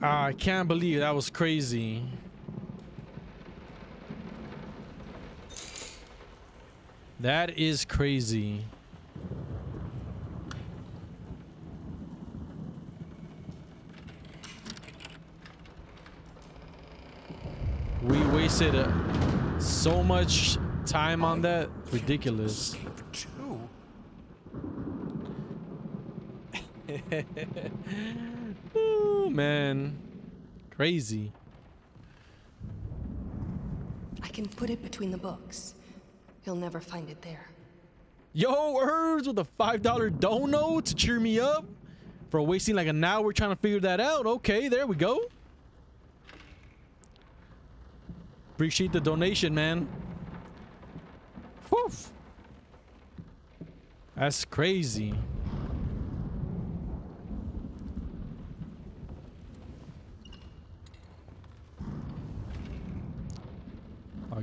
Ah, I can't believe that was crazy. That is crazy. We wasted uh, so much time on that. Ridiculous. Two. Man. Crazy. I can put it between the books. He'll never find it there. Yo, Herbs with a $5 dono to cheer me up for wasting like an hour trying to figure that out. Okay, there we go. Appreciate the donation, man. Whew. That's crazy.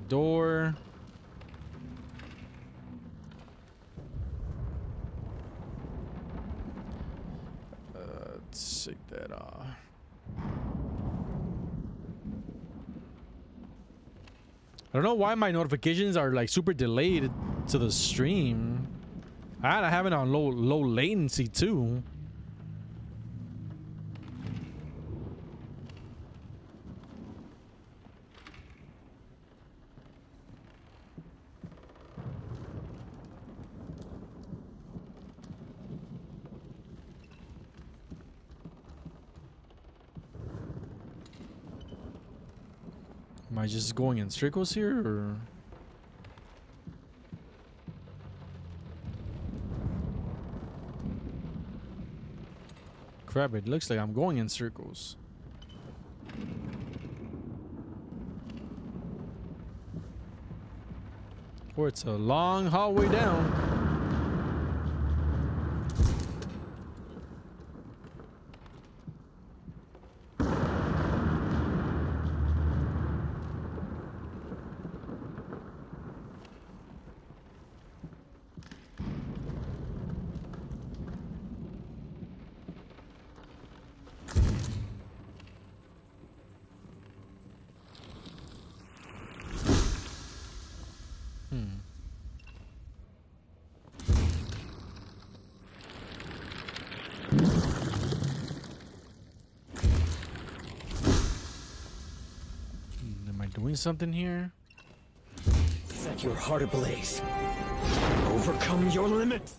Door. Uh, let's take that off. I don't know why my notifications are like super delayed to the stream. I have it on low low latency too. I just going in circles here or Crap, it looks like I'm going in circles. Or it's a long hallway down. Hmm. Hmm, Am I doing something here? Set your heart ablaze. Overcome your limits.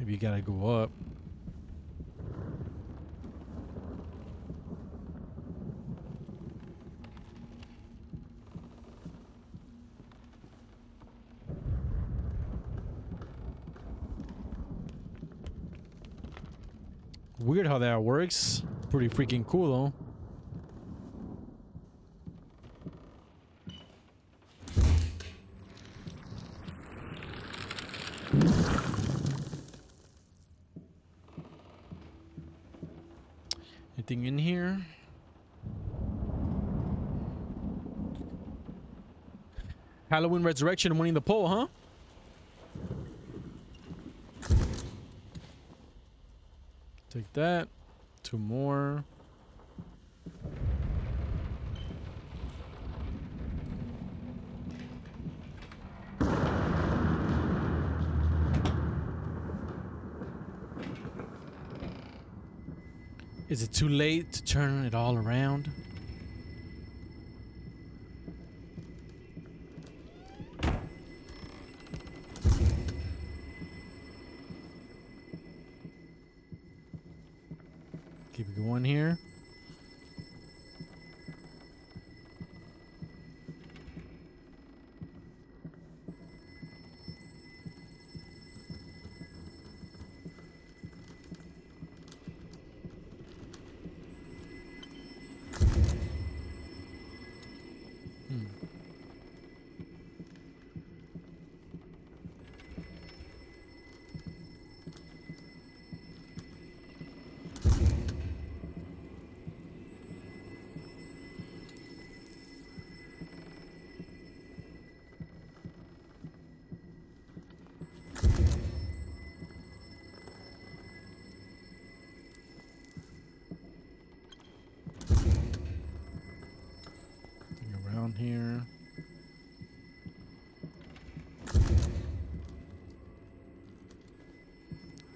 Maybe you gotta go up. Weird how that works. Pretty freaking cool though. Anything in here? Halloween Resurrection winning the poll, huh? That. Two more. Is it too late to turn it all around?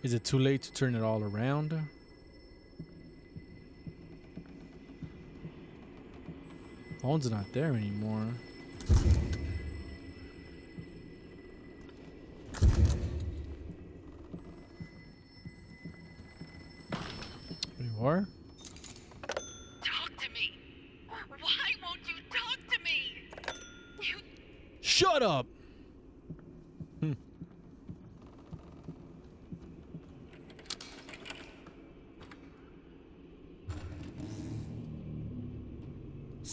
Is it too late to turn it all around? Phone's not there anymore. You are? Talk to me. Why won't you talk to me? You Shut up!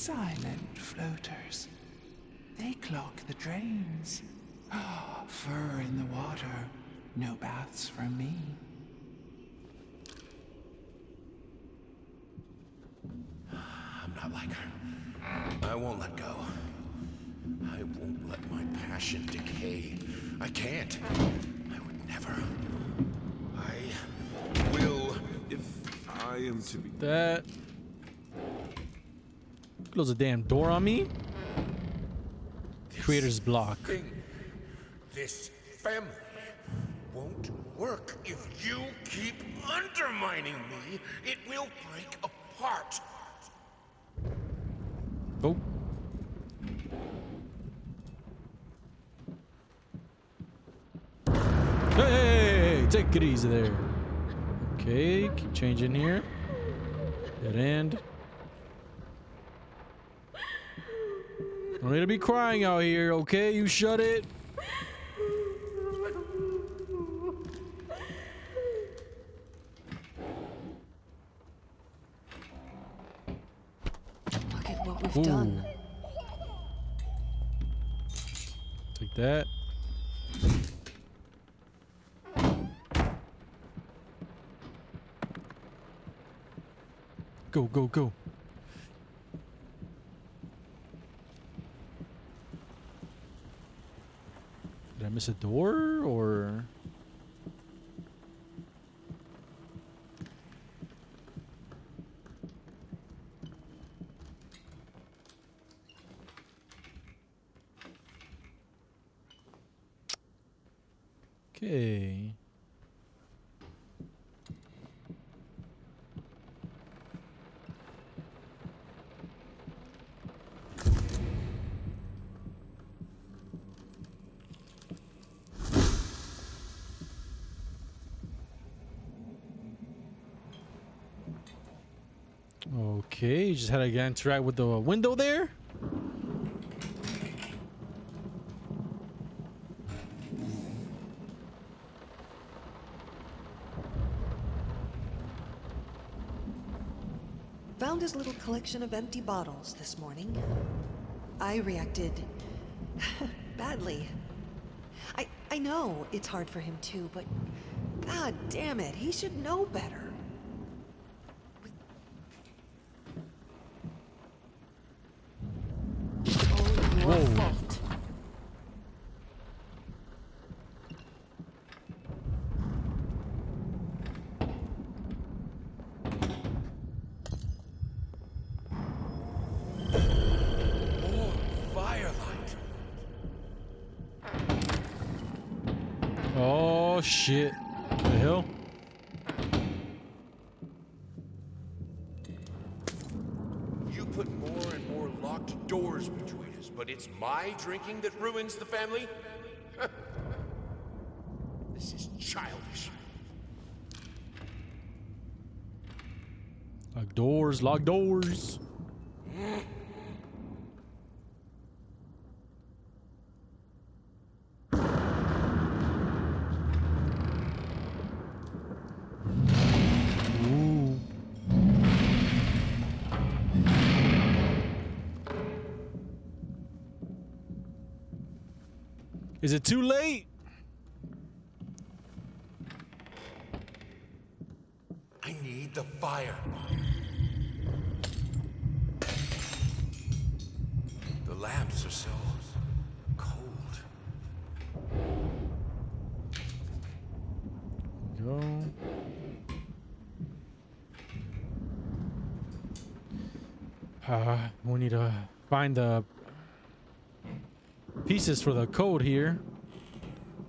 Silent floaters. They clog the drains. Ah, fur in the water. No baths from me. I'm not like her. I won't let go. I won't let my passion decay. I can't. I would never. I will if I am to be. That. Close the damn door on me. Creator's block. Thing, this family won't work. If you keep undermining me, it will break apart. Oh. Hey, take it easy there. Okay, keep changing here. Dead end. Don't need to be crying out here, okay? You shut it. Look at what we've Ooh. done. Take that. Go, go, go. Did I miss a door or? Okay. Okay, you just had to interact with the window there. Found his little collection of empty bottles this morning. I reacted badly. I I know it's hard for him too, but god damn it, he should know better. You put more and more locked doors between us, but it's my drinking that ruins the family? this is childish. Lock doors, lock doors. Mm. Is it too late? I need the fire. The lamps are so cold. Go. Uh, we need to find the pieces for the code here.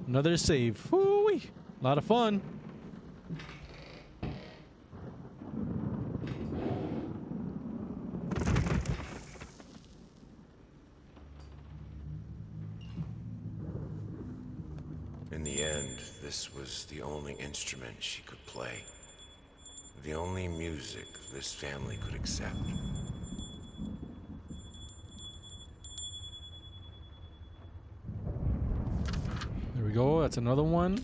Another save. A lot of fun. In the end, this was the only instrument she could play. The only music this family could accept. That's another one.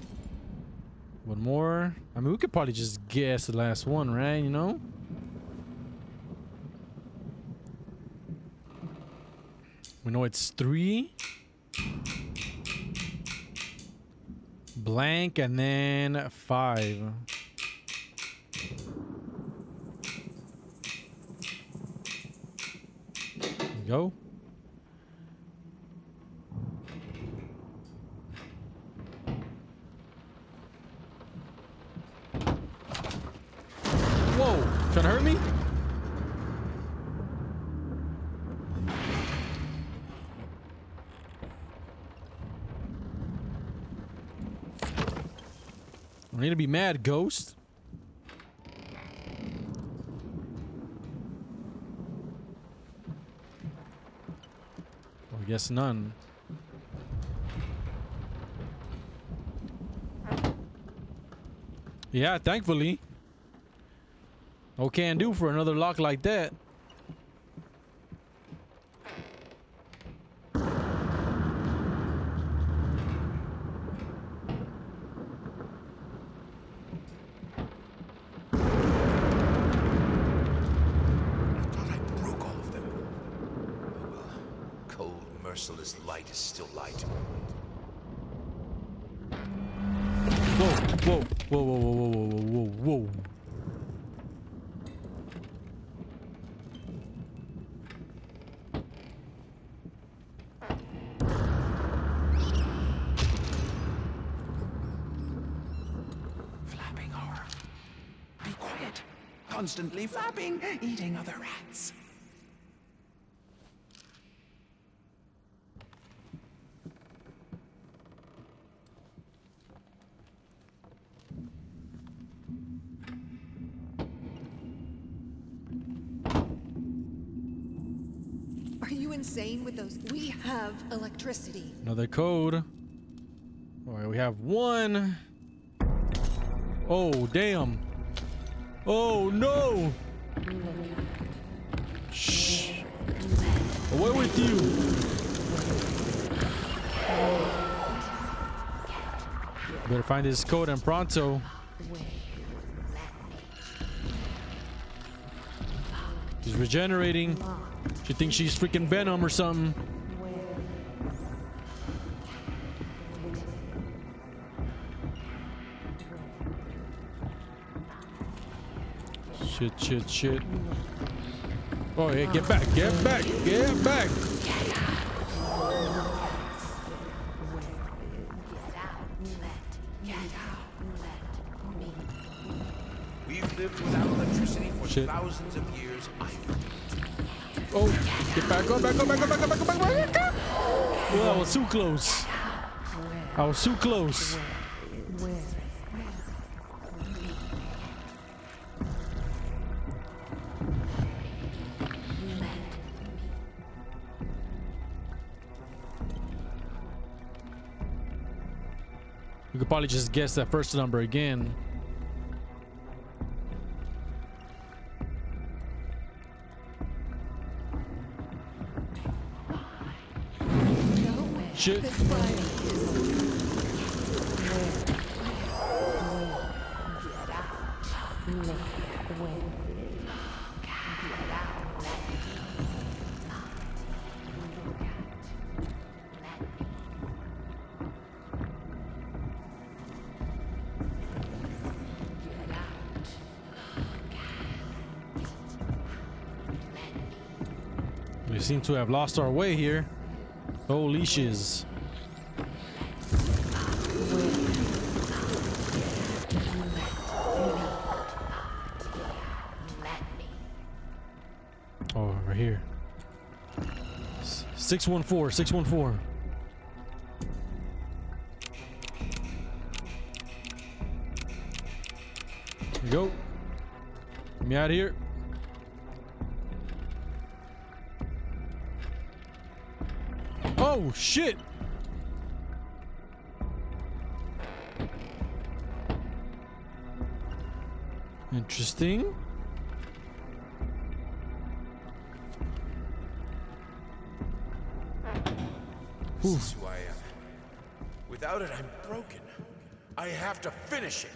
One more. I mean, we could probably just guess the last one, right? You know? We know it's three. Blank and then five. Go. Whoa! To hurt me? I need to be mad, ghost. Well, I guess none. Yeah, thankfully. No can do for another lock like that. Constantly flapping, eating other rats. Are you insane with those? We have electricity. Another code. All right, we have one. Oh, damn. Oh, no. Shh. Away with you. Better find this code and pronto. She's regenerating. She thinks she's freaking Venom or something. Shit, shit. Oh, yeah, get back, get back, get back. We've lived without electricity for Shit. thousands of years. I Oh, get back, go back, go back, go back, go back, go back, back. Oh, I was too close. I was too close. Probably just guess that first number again. Shit. Seem to have lost our way here. Oh, leashes. Oh, right here. S- 614, 614. Here we go. Get me out of here. Shit. Interesting. This is who I am. Without it, I'm broken. I have to finish it.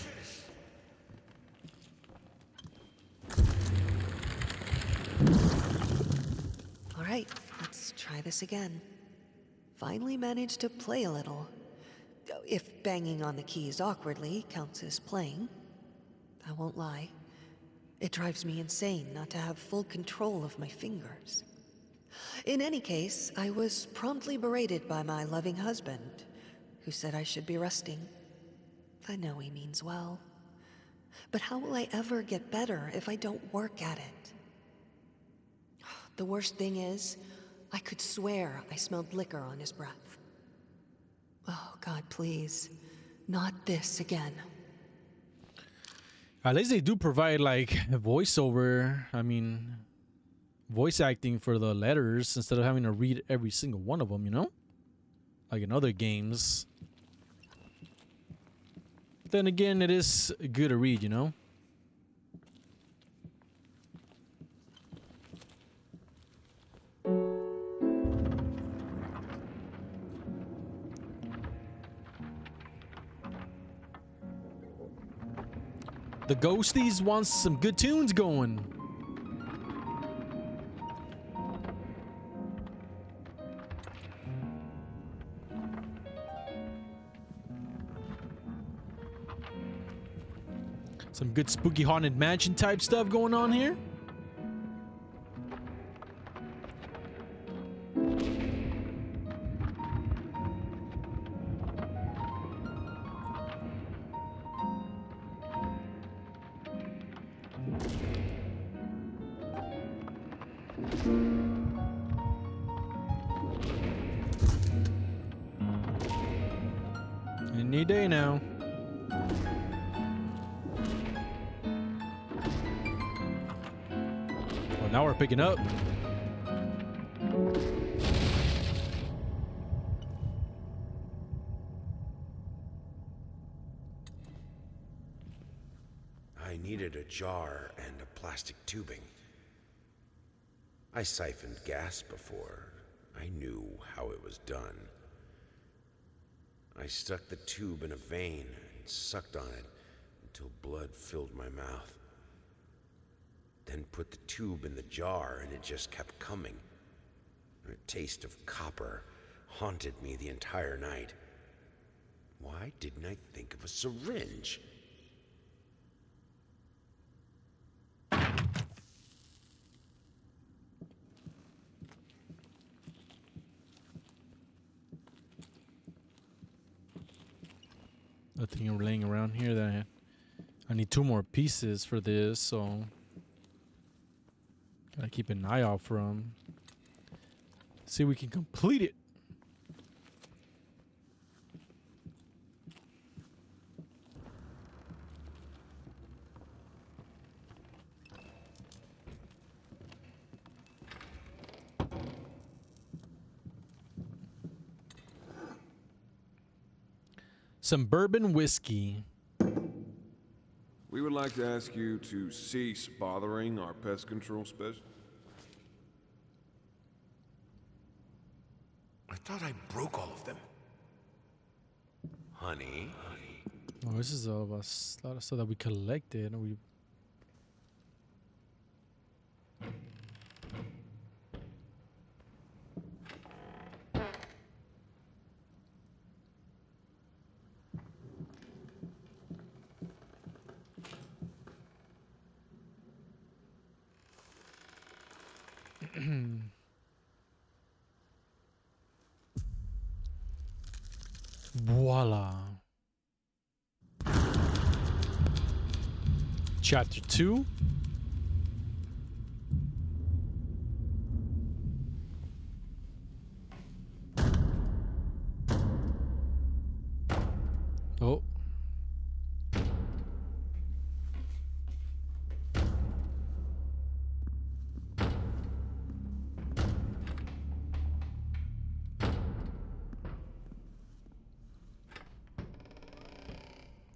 All right, let's try this again. Finally managed to play a little. If banging on the keys awkwardly counts as playing. I won't lie. It drives me insane not to have full control of my fingers. In any case, I was promptly berated by my loving husband, who said I should be resting. I know he means well. But how will I ever get better if I don't work at it? The worst thing is, I could swear I smelled liquor on his breath. Oh, God, please. Not this again. At least they do provide like a voiceover. I mean, voice acting for the letters instead of having to read every single one of them. You know, like in other games. Then again, it is good to read. You know. The Ghosties wants some good tunes going. Some good spooky haunted mansion type stuff going on here. Picking up. I needed a jar and a plastic tubing. I siphoned gas before. I knew how it was done. I stuck the tube in a vein and sucked on it until blood filled my mouth. Then put the tube in the jar and it just kept coming. A taste of copper haunted me the entire night. Why didn't I think of a syringe? Nothing laying around here that I, I need two more pieces for this, so gotta keep an eye out for him. See we can complete it. Some bourbon whiskey. We would like to ask you to cease bothering our pest control specialist. I thought I broke all of them. Honey, Oh, this is all of us. A lot of stuff that we collected. and We Chapter 2. Oh.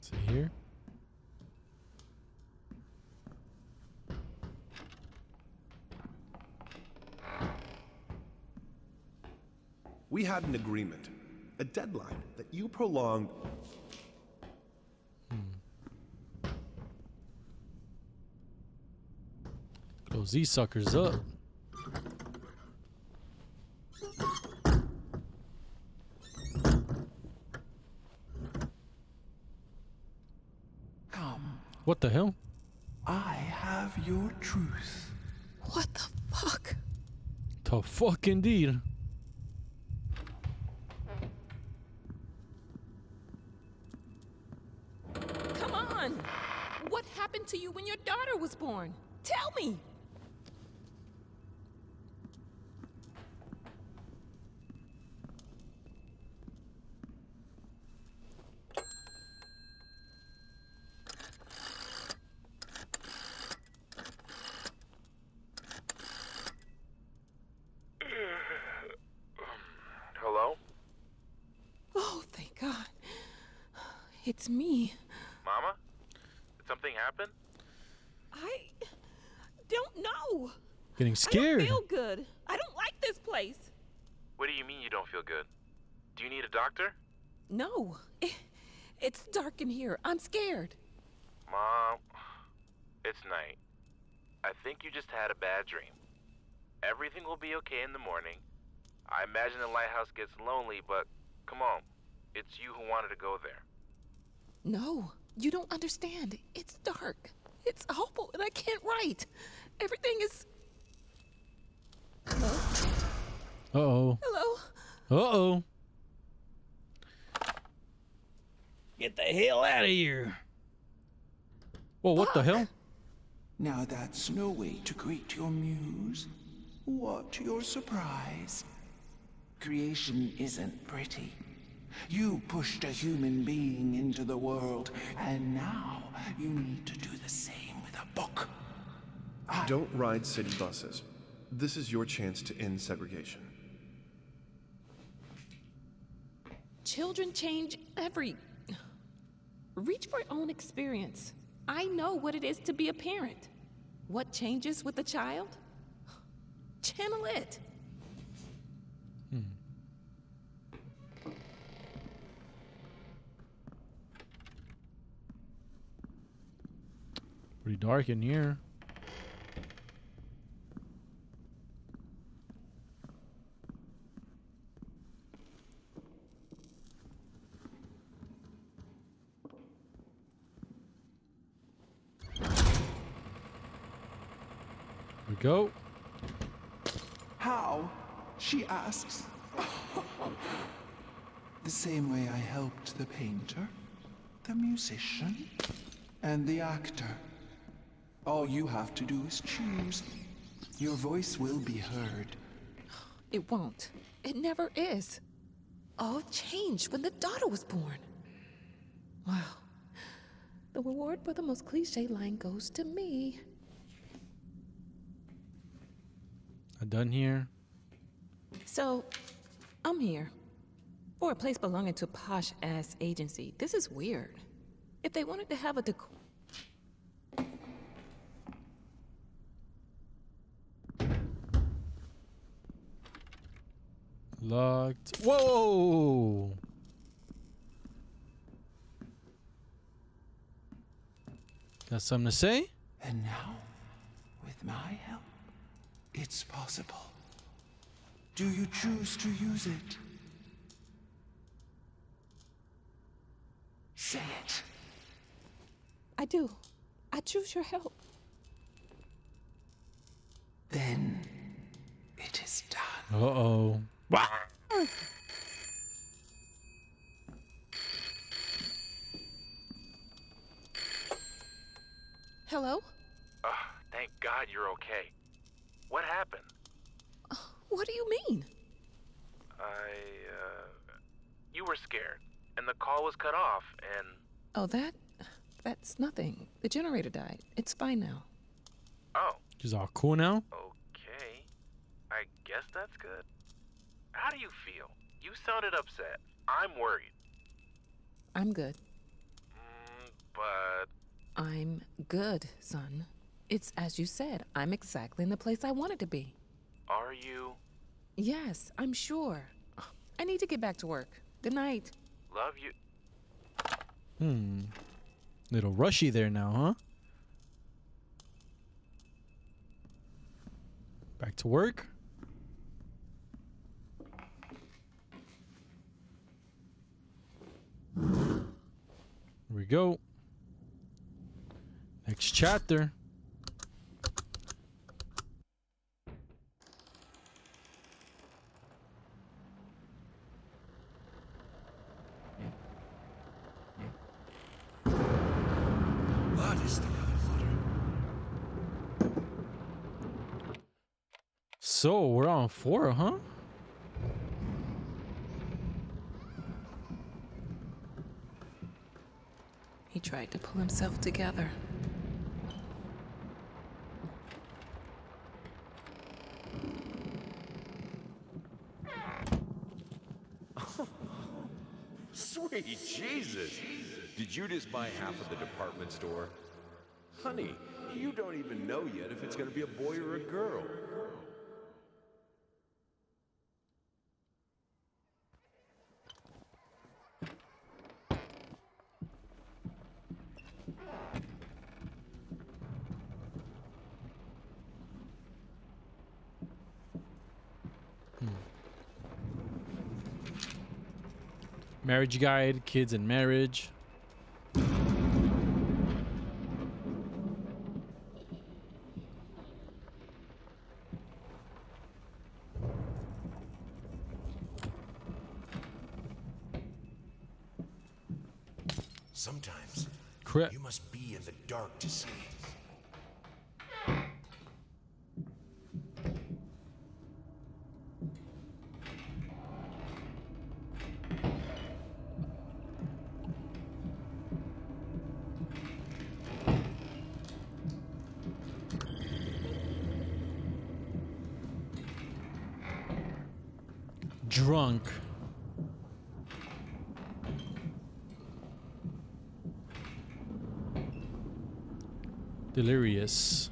See here. We had an agreement, a deadline that you prolonged. Hmm. Close these suckers up. Come, What the hell? I have your truth. What the fuck? The fuck indeed. Come on! What happened to you when your daughter was born? Tell me! Hello? Oh, thank God. It's me. Mama? Did something happen? I don't know. Getting I don't feel good. I don't like this place. What do you mean you don't feel good? Do you need a doctor? No. It, it's dark in here. I'm scared. Mom, it's night. I think you just had a bad dream. Everything will be okay in the morning. I imagine the lighthouse gets lonely, but come on. It's you who wanted to go there. No, you don't understand. It's dark. It's awful, and I can't write. Everything is. Hello? Uh oh. Hello? Uh oh. Get the hell out of here. Whoa, what the hell? Now that's no way to greet your muse. What your surprise? Creation isn't pretty. You pushed a human being into the world, and now you need to do the same with a book. Don't ride city buses. This is your chance to end segregation. Children change every. Reach for your own experience. I know what it is to be a parent. What changes with a child? Channel it. Hmm. Pretty dark in here. Go. How? She asks. the same way I helped the painter, the musician, and the actor. All you have to do is choose. Your voice will be heard. It won't. It never is. All changed when the daughter was born. Wow. The reward for the most cliche line goes to me. I done here. So, I'm here. For a place belonging to a posh ass agency. This is weird. If they wanted to have a decor. Locked. Whoa! Got something to say? And now, with my help, it's possible. Do you choose to use it? Say it. I do. I choose your help. Then it is done. Uh oh. What? Hello? Ugh, thank God you're okay. What happened? What do you mean? I, uh. You were scared, and the call was cut off, and. Oh, that. That's nothing. The generator died. It's fine now. Oh, She's all cool now? okay. I guess that's good. How do you feel? You sounded upset. I'm worried. I'm good. Mm, but. I'm good, son. It's as you said, I'm exactly in the place I wanted to be. Are you? Yes, I'm sure. I need to get back to work. Good night. Love you. Hmm. Little rushy there now, huh? Back to work. Here we go. Next chapter. What is the good water? So on four, huh? He tried to pull himself together. Sweet Jesus! Did you just buy half of the department store? Honey, you don't even know yet if it's gonna be a boy or a girl. Marriage guide, kids and marriage. Sometimes Crap. you must be in the dark to see. Drunk. Delirious.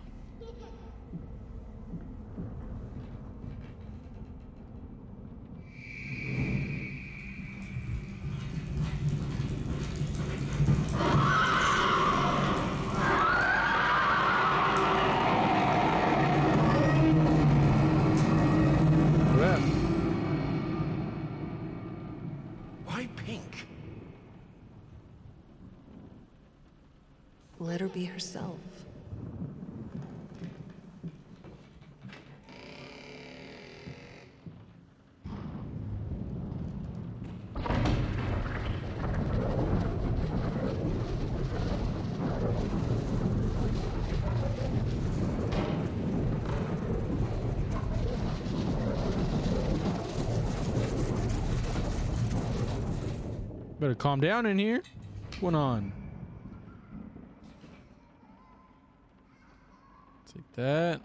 Crap. Why pink? Let her be herself. Better calm down in here. What's going on? Take that.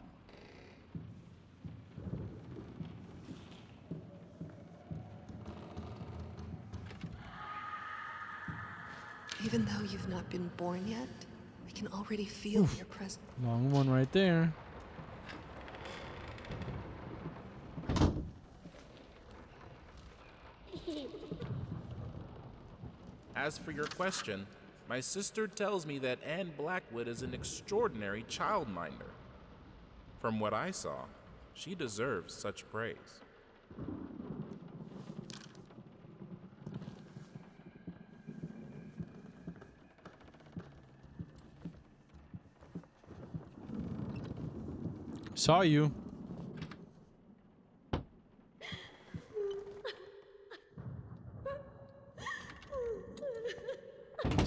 Even though you've not been born yet, I can already feel your presence. Long one right there. As for your question, my sister tells me that Anne Blackwood is an extraordinary childminder. From what I saw, she deserves such praise. Saw you.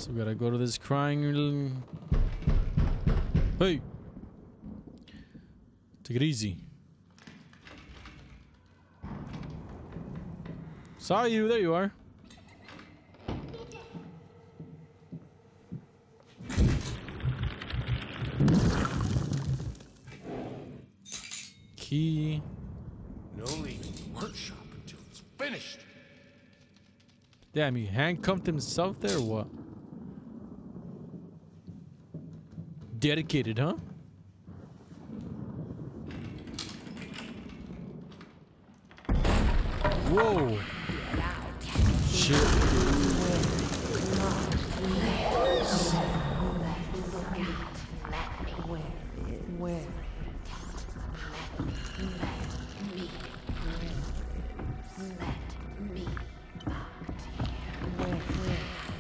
So we gotta go to this crying. little- Hey. Take it easy. Saw you. There you are. Key. No leaving the workshop until it's finished. Damn, he handcuffed himself there or what? Dedicated, huh? Whoa. shit.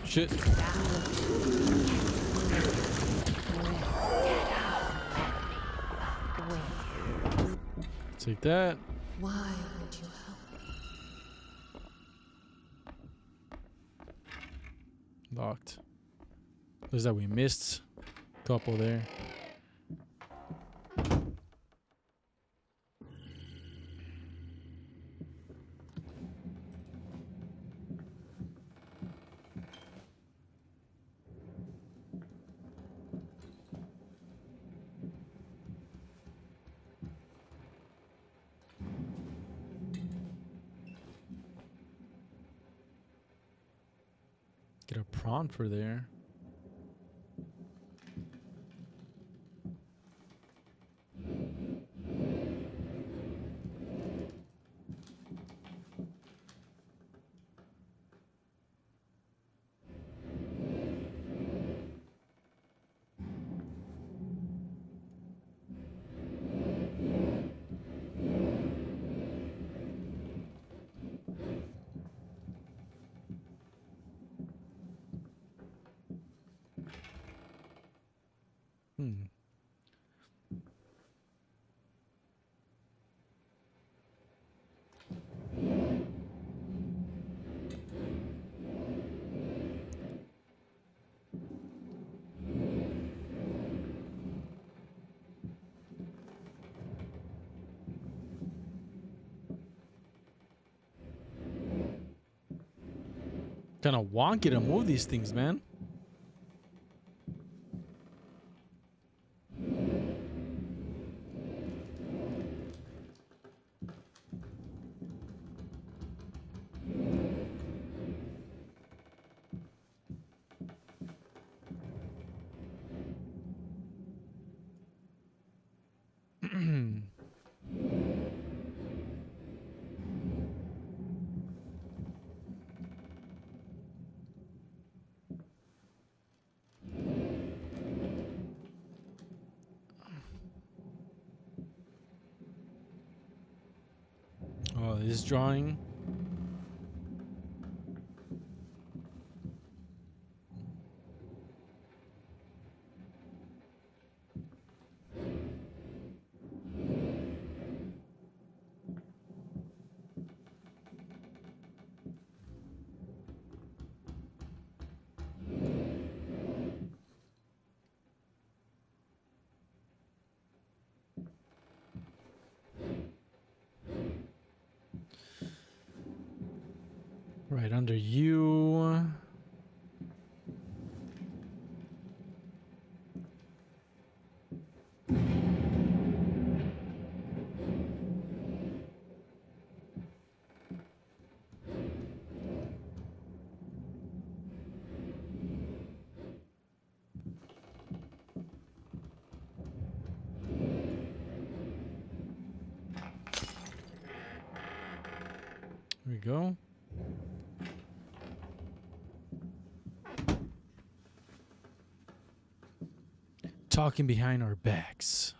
Shit. Take that. Why would you help me? Locked. Looks like we missed a couple there. Get a prawn for there. Hmm. Kind of wonky to move these things, man. Oh, this drawing. Right under you. Go. Talking behind our backs.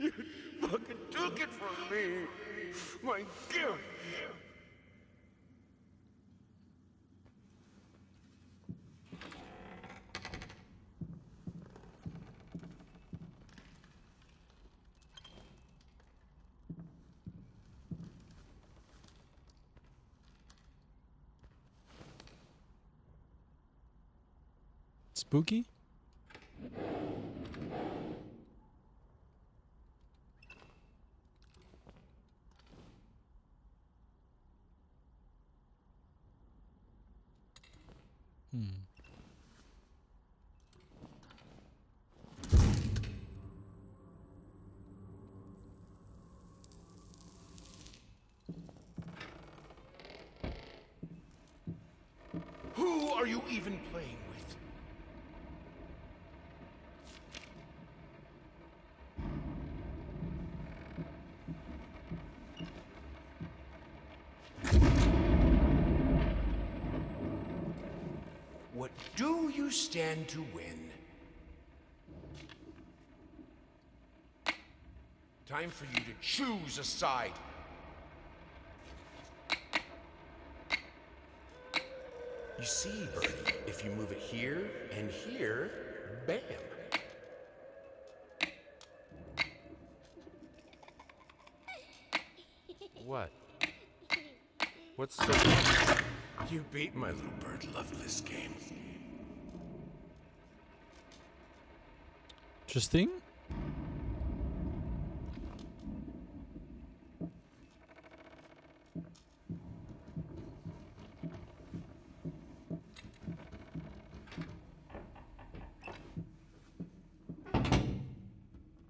You fucking took it from me. My gift. Spooky? Hmm. are you even playing with? What do you stand to win? Time for you to choose a side. You see, Birdie, if you move it here and here, bam. What? What's so... You beat my little bird loved this game. Interesting.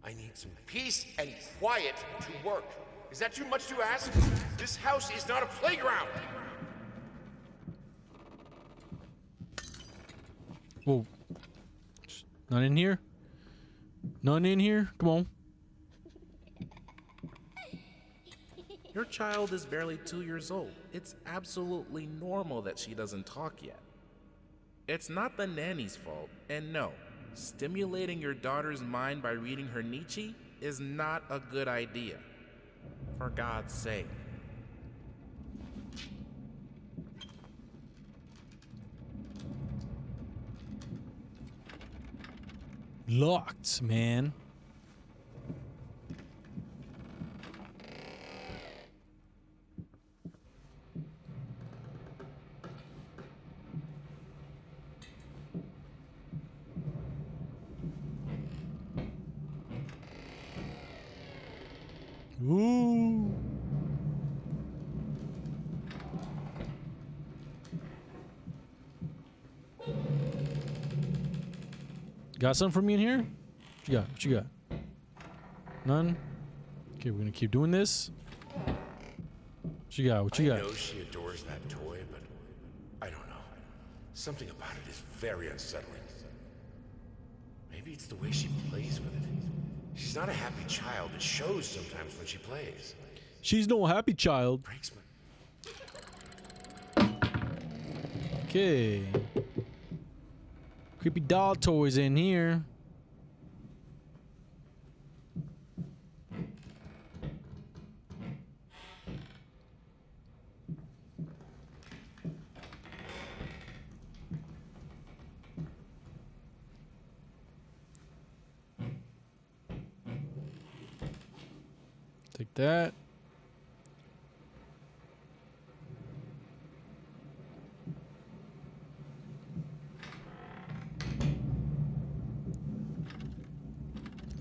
I need some peace and quiet to work. Is that too much to ask? This house is not a playground. Whoa. Not in here? None in here? Come on. Your child is barely two years old. It's absolutely normal that she doesn't talk yet. It's not the nanny's fault, and no, stimulating your daughter's mind by reading her Nietzsche is not a good idea. For God's sake. Locked, man. Ooh. Got something for me in here? What you got? What you got? None? Okay, we're gonna keep doing this. What you got? What you I got? know she adores that toy, but I don't know. Something about it is very unsettling. Maybe it's the way she plays with it. She's not a happy child. It shows sometimes when she plays. She's no happy child. Okay. Creepy doll toys in here. Take that.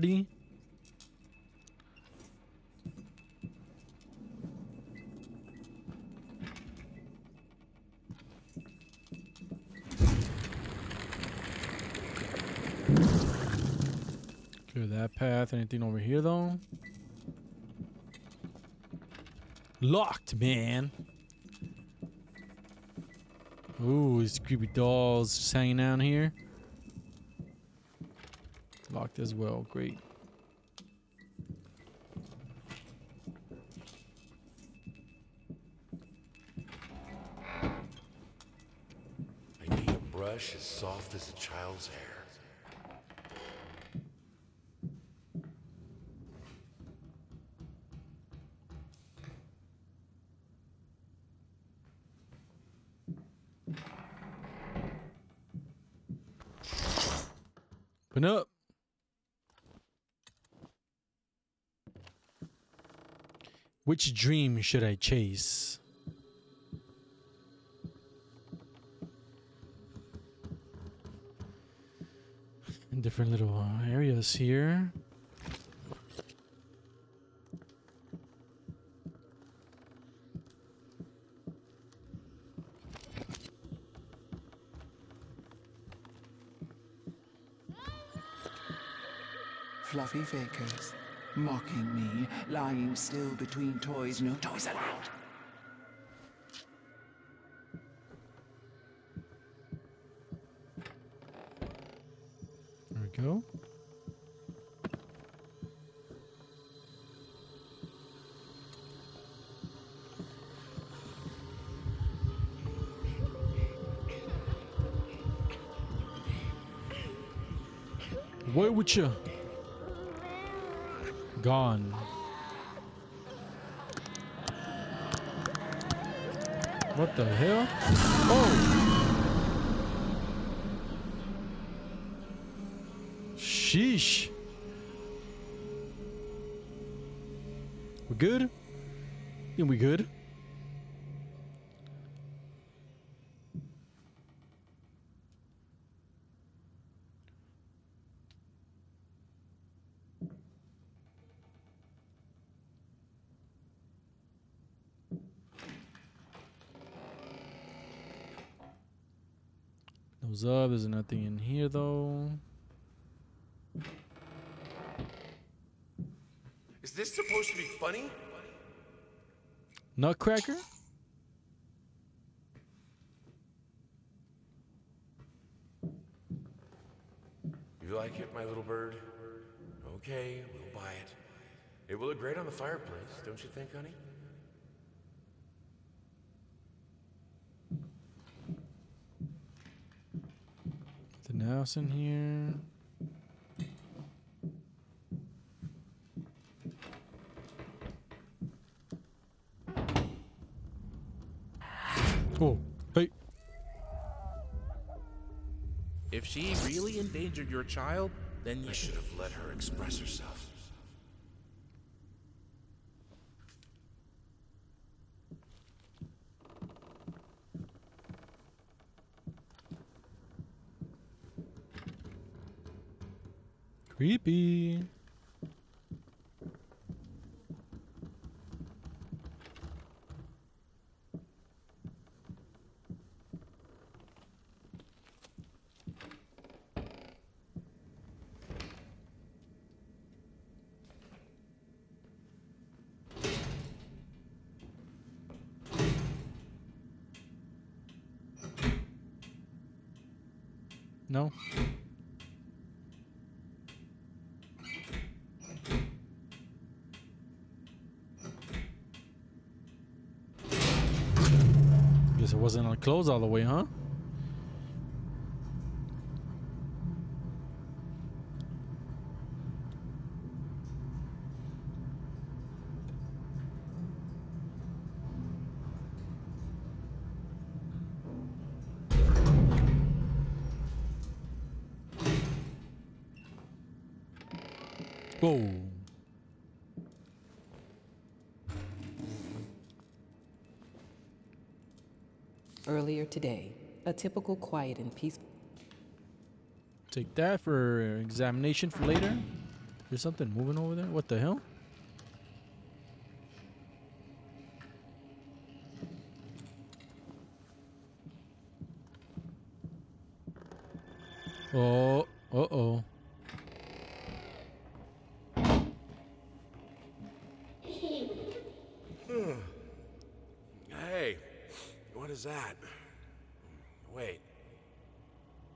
Birdie? Clear that path. Anything over here though? Locked, man. Ooh, these creepy dolls just hanging down here. As well. Great. I need a brush as soft as a child's hair. Open up. Which dream should I chase? In different little areas here. Fluffy fakers, mocking me, lying still between toys, no toys allowed. There we go. Where would you? Gone. What the hell? Oh! Sheesh. We good? Yeah, we good? Those up. There's nothing in here though. Is this supposed to be funny? Nutcracker? You like it, my little bird? Okay, we'll buy it. It will look great on the fireplace, don't you think, honey? Nothing else in here. Oh, hey. If she really endangered your child, then you I should have let her express herself. Creepy. No. Wasn't on close all the way, huh? Whoa. Earlier today, a typical quiet and peaceful. Take that for examination for later. There's something moving over there. What the hell? Oh. Hey, what is that? Wait.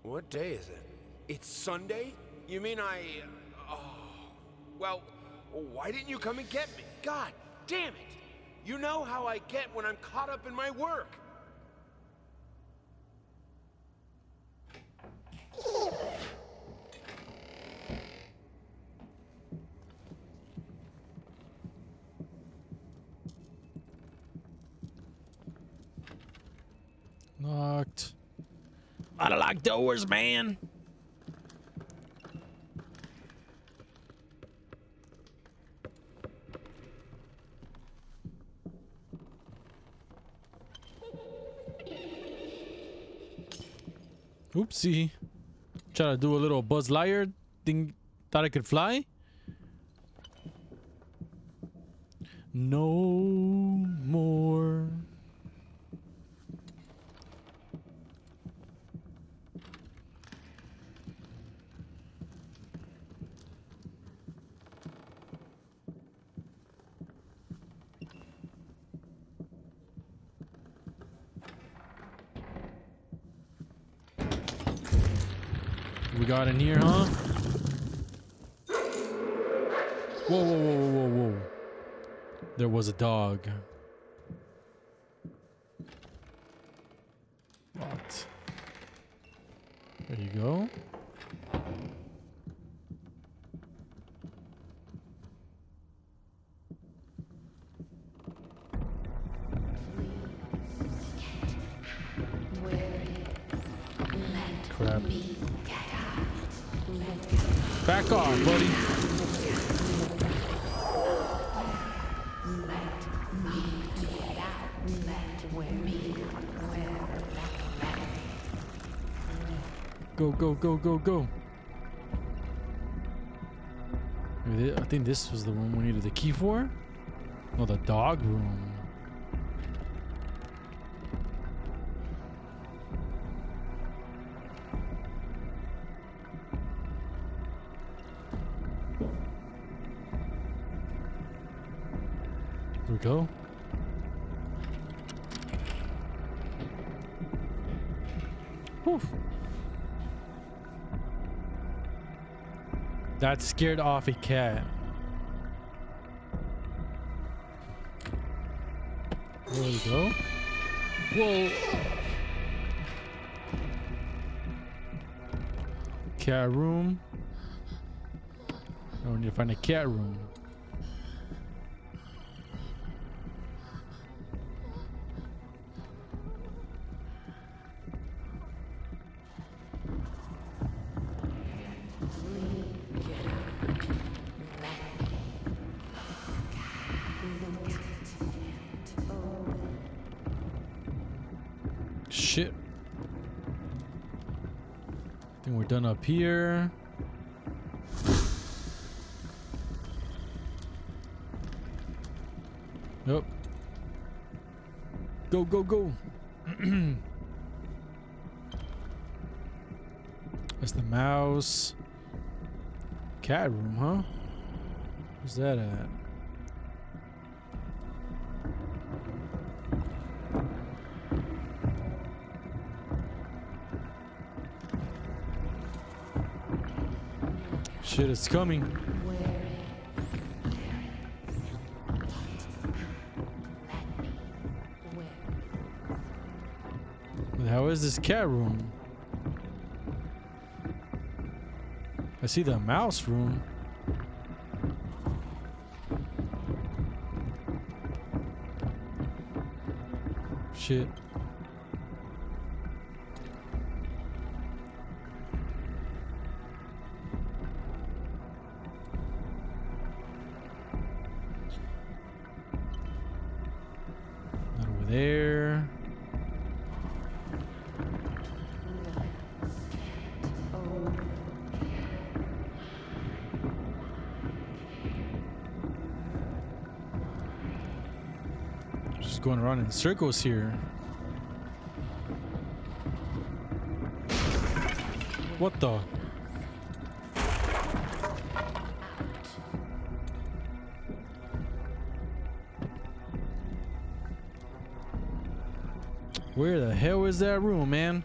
What day is it? It's Sunday? You mean I. Oh. Well, why didn't you come and get me? God damn it! You know how I get when I'm caught up in my work. Locked. Out of locked doors, man. Oopsie. Try to do a little Buzz Lightyear thing. Thought I could fly. No more. We got in here, huh? Whoa, whoa, whoa, whoa, whoa. There was a dog. Go, go, I think this was the room we needed the key for. Oh, the dog room. Scared off a cat. There we go. Whoa. Cat room. I need to find a cat room. Shit. I think we're done up here. Yep. Go, go, go. That's the mouse. Cat room, huh? Where's that at? Shit, it's coming. How is this cat room? I see the mouse room. Shit. Going around in circles here. What the? Where the hell is that room, man?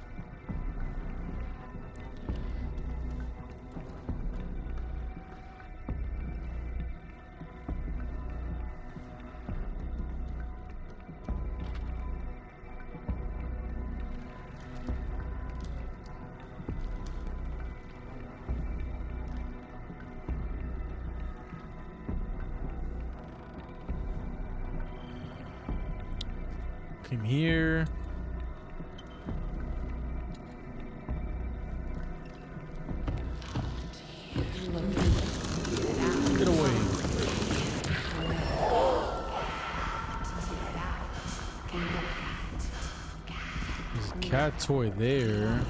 toy there.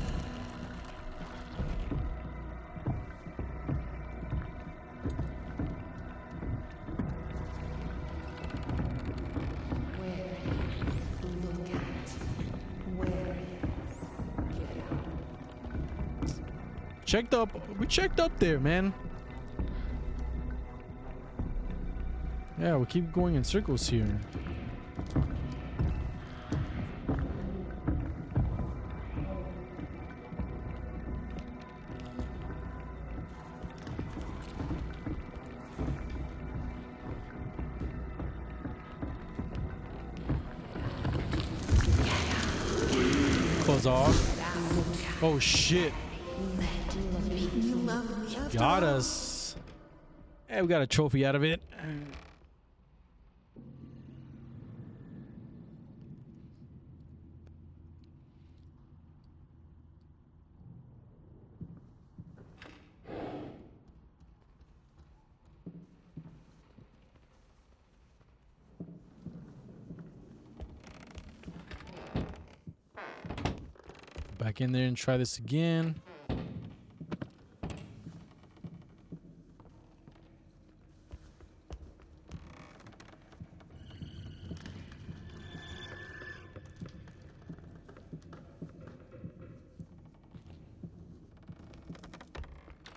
Checked up. We checked up there, man. Yeah, we keep going in circles here. Oh shit. You love me after Got us. Hey, we got a trophy out of it. Back in there and try this again.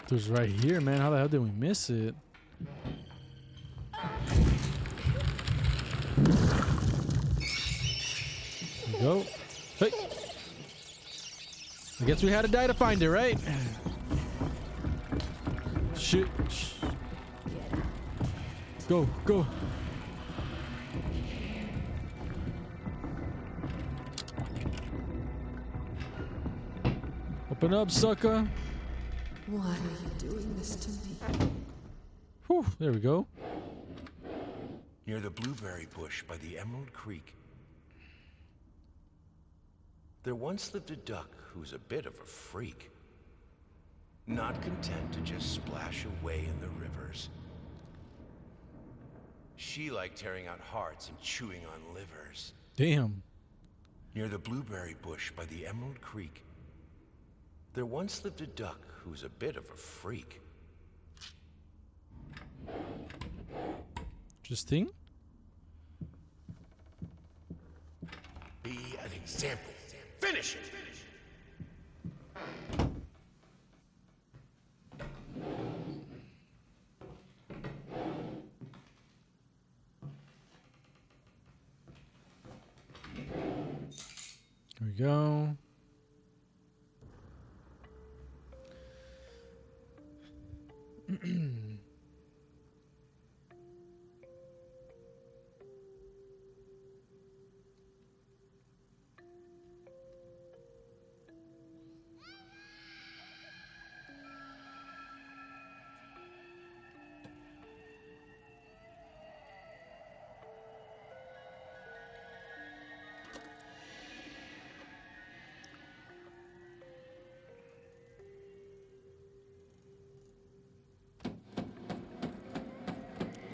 It was right here, man. How the hell did we miss it? Guess we had to die to find it, right? Shit. Go, go. Open up, sucker. Why are you doing this to me? Whew, there we go. Near the blueberry bush by the Emerald Creek. There once lived a duck who was a bit of a freak. Not content to just splash away in the rivers. She liked tearing out hearts and chewing on livers. Damn. Near the blueberry bush by the Emerald Creek. There once lived a duck who was a bit of a freak. Interesting. Be an example. Finish it! Here we go.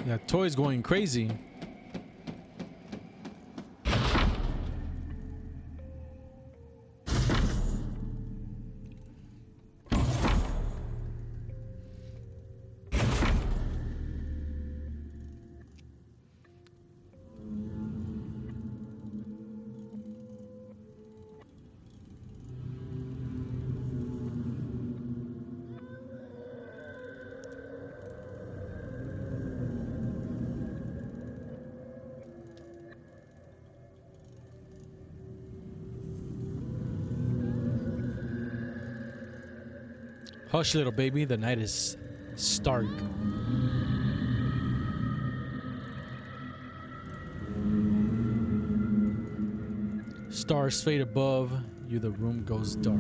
That toy's going crazy. Hush, little baby. The night is stark. Stars fade above you. The room goes dark.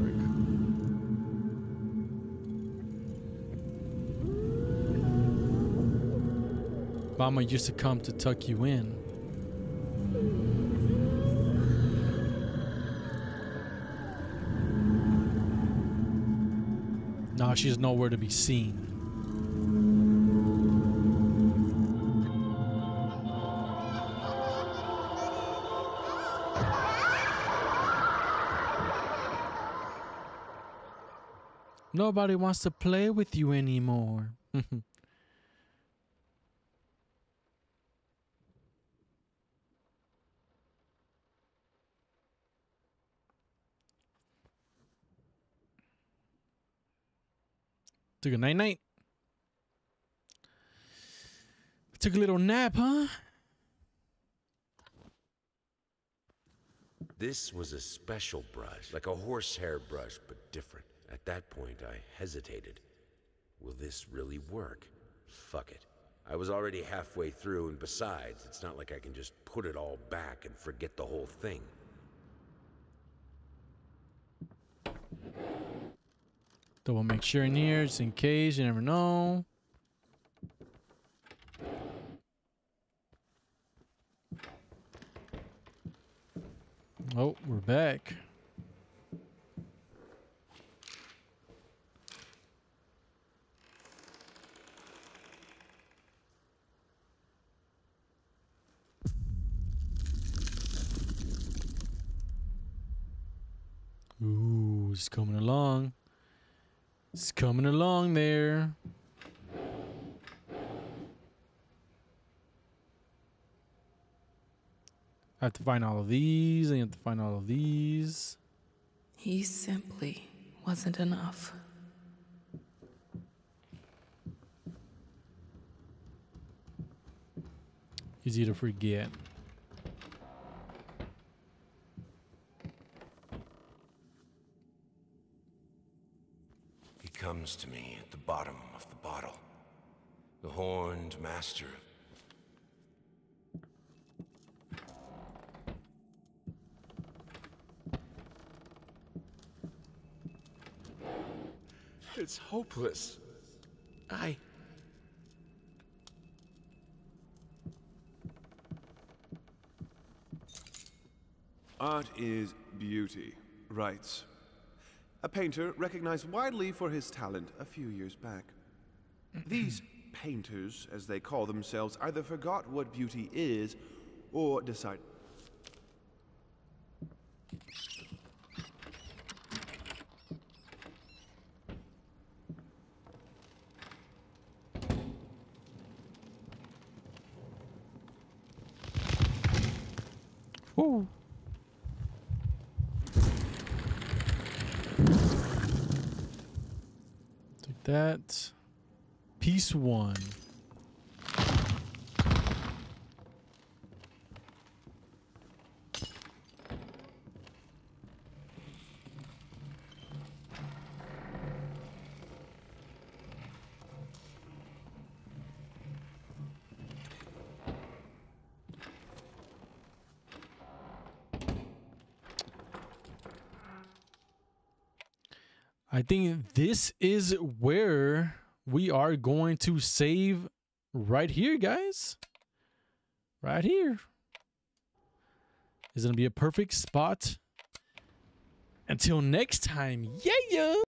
Mama used to come to tuck you in. Now she's nowhere to be seen. Nobody wants to play with you anymore. Took a night night. Took a little nap, huh? This was a special brush, like a horsehair brush, but different. At that point, I hesitated. Will this really work? Fuck it. I was already halfway through, and besides, it's not like I can just put it all back and forget the whole thing. Double make sure in here, just in case. You never know. Oh, we're back. Ooh, it's coming along. It's coming along there. I have to find all of these. I have to find all of these. He simply wasn't enough. Easy to forget. Comes to me at the bottom of the bottle. The horned master. It's hopeless. I. Art is beauty, writes. A painter recognized widely for his talent a few years back. These painters, as they call themselves, either forgot what beauty is or decide. Woo. Take that. Piece one. I think this is where we are going to save right here, guys. Right here. Is going to be a perfect spot. Until next time, yeah, yeah.